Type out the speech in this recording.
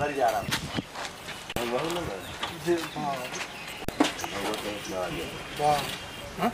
मर जा रहा हूँ वही ना।